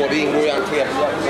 Một đi 样